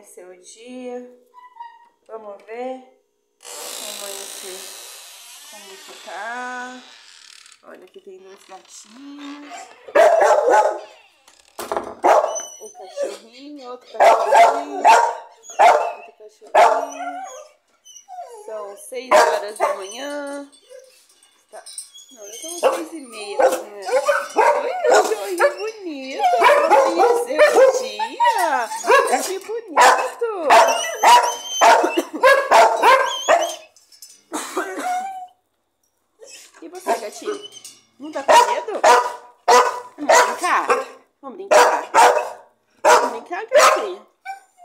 amanheceu o dia. Vamos ver amanhecer como que tá. Olha, aqui tem dois gatinhos. Um cachorrinho, outro cachorrinho. Outro cachorrinho. São seis horas da manhã. Tá. Não, são seis e meia da manhã. Oi, cachorrinho bonito. Amanheceu o dia. Que bonito. E gatinho? Não tá com medo? Vamos brincar? Vamos brincar? Vamos brincar, gatinho?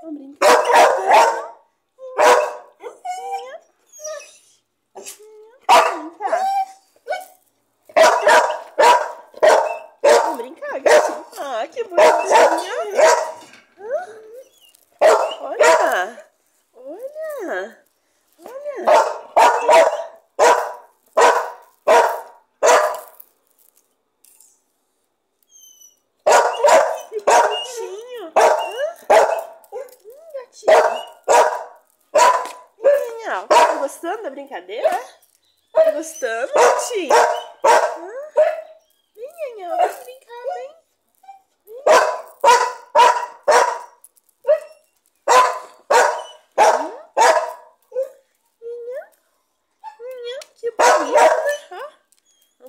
Vamos brincar? Vamos brincar, gatinho? Ah, que bonitinho! Olha! Olha! Olha! Que bonitinho! Hum, gatinho! Minha, tá gostando da brincadeira? Tá gostando, gatinho? Vem, Nhanhã, vamos brincar, bonito, né?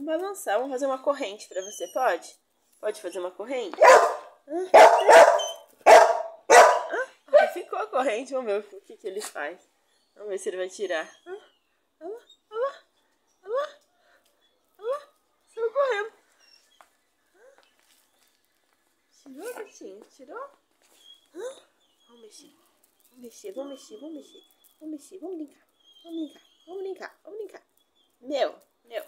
Balançar, vamos fazer uma corrente pra você, pode? Pode fazer uma corrente? Ah, corrente, vamos ver o que, que ele faz. Vamos ver se ele vai tirar. Olha lá, olha lá, olha lá, olha lá, saiu correndo. Tirou, gatinho? Tirou? Vamos mexer, vamos mexer, vamos mexer, vamos mexer, vamos mexer, vamos brincar, vamos brincar, vamos brincar, vamos brincar. Meu, meu.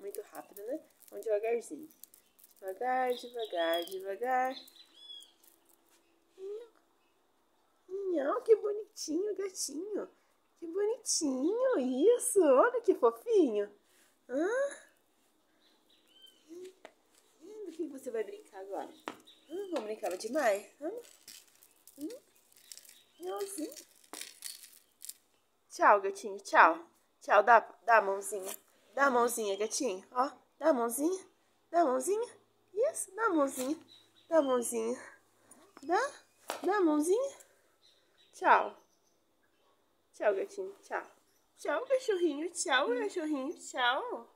Muito rápido, né? Vamos devagarzinho. Devagar, devagar, devagar. Não, bonitinho, gatinho. Que bonitinho, isso. Olha que fofinho. Hã? Hum, Do que você vai brincar agora? Hum, vamos brincar demais? Hum? Meuzinho. Tchau, gatinho. Tchau. Tchau. Dá, dá a mãozinha. Dá a mãozinha, gatinho. Ó, dá a mãozinha. Dá a mãozinha. Isso, dá a mãozinha. Dá a mãozinha. Dá? Dá a mãozinha. Tchau. Tchau, gatinho. Tchau. Tchau, cachorrinho. Tchau, cachorrinho. Tchau.